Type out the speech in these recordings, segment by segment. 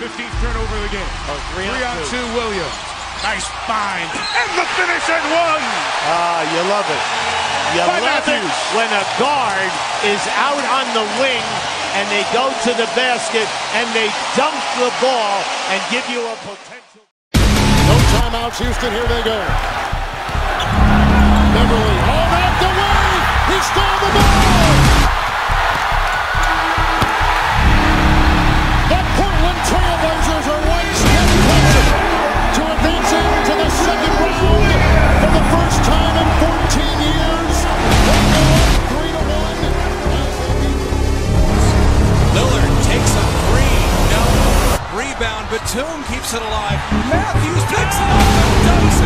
15th turnover of the game. Oh, three, Three on two. two, Williams. Nice find. And the finish at one. Ah, you love it. You By love it Matthews. when a guard is out on the wing and they go to the basket and they dunk the ball and give you a potential. No timeouts, Houston. Here they go. rebound. Batum keeps it alive. Matthews picks it up and dunks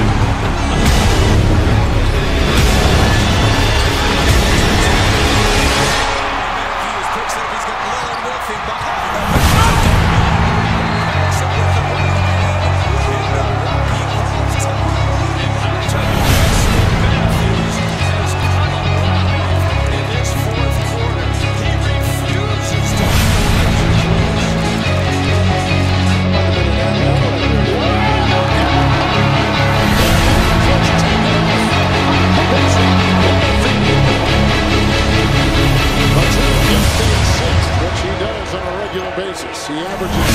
He averages